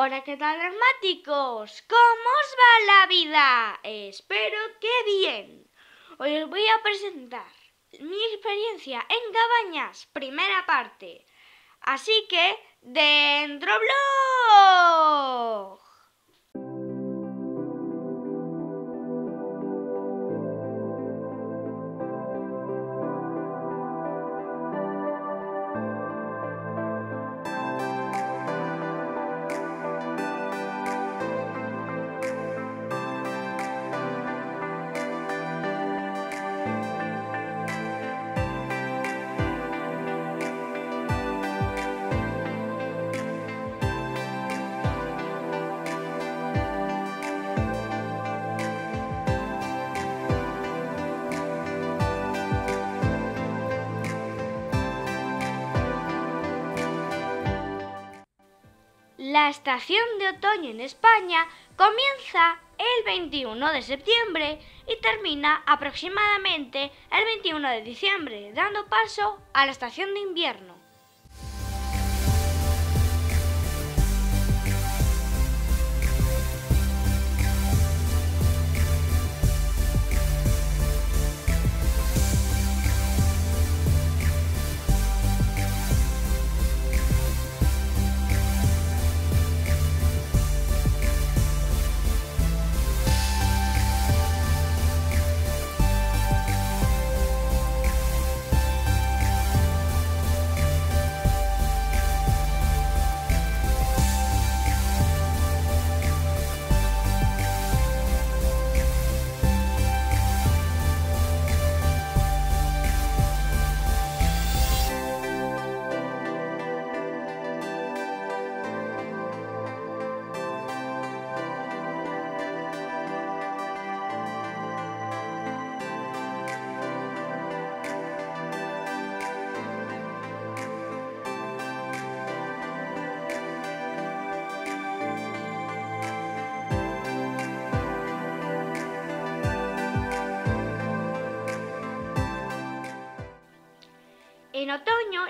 Hola, ¿qué tal, dramáticos? ¿Cómo os va la vida? Espero que bien. Hoy os voy a presentar mi experiencia en Cabañas, primera parte. Así que, ¡dentro blog! La estación de otoño en España comienza el 21 de septiembre y termina aproximadamente el 21 de diciembre, dando paso a la estación de invierno.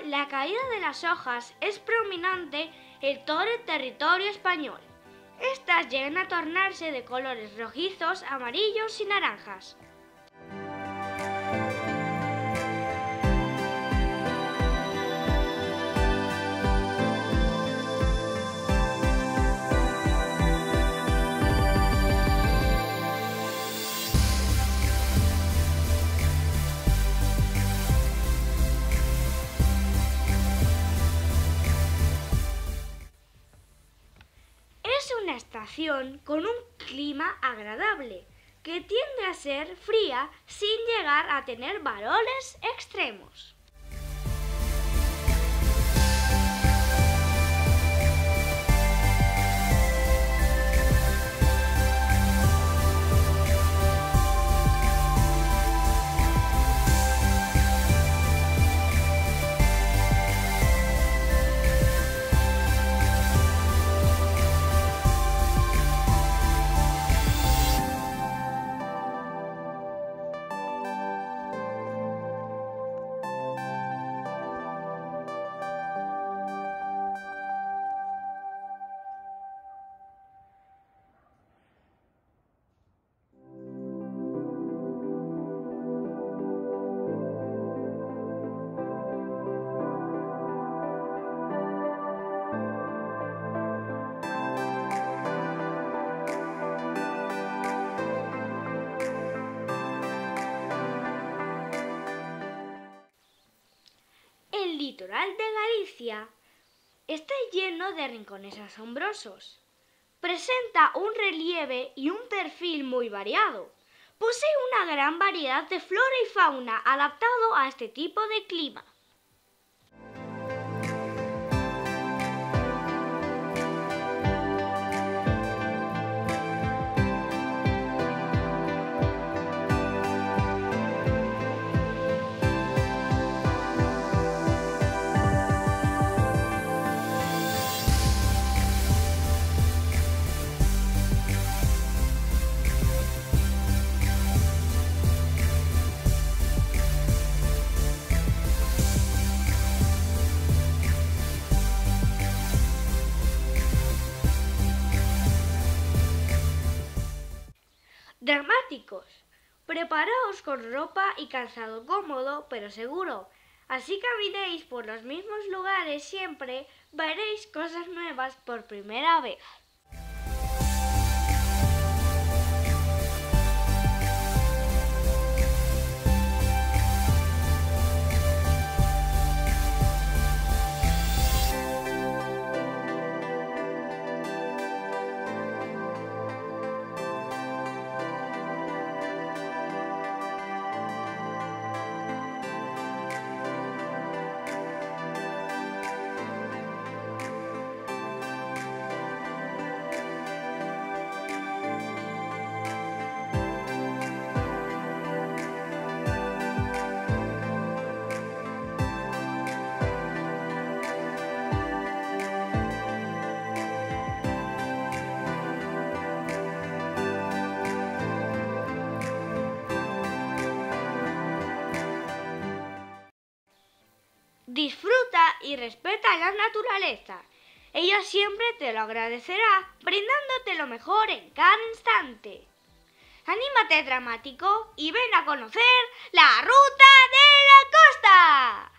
La caída de las hojas es predominante en todo el territorio español. Estas llegan a tornarse de colores rojizos, amarillos y naranjas. Con un clima agradable, que tiende a ser fría sin llegar a tener valores extremos. Litoral de Galicia está lleno de rincones asombrosos. Presenta un relieve y un perfil muy variado. Posee una gran variedad de flora y fauna adaptado a este tipo de clima. Preparaos con ropa y calzado cómodo pero seguro. Así caminéis por los mismos lugares siempre, veréis cosas nuevas por primera vez. Disfruta y respeta la naturaleza. Ella siempre te lo agradecerá, brindándote lo mejor en cada instante. Anímate dramático y ven a conocer la ruta de la costa.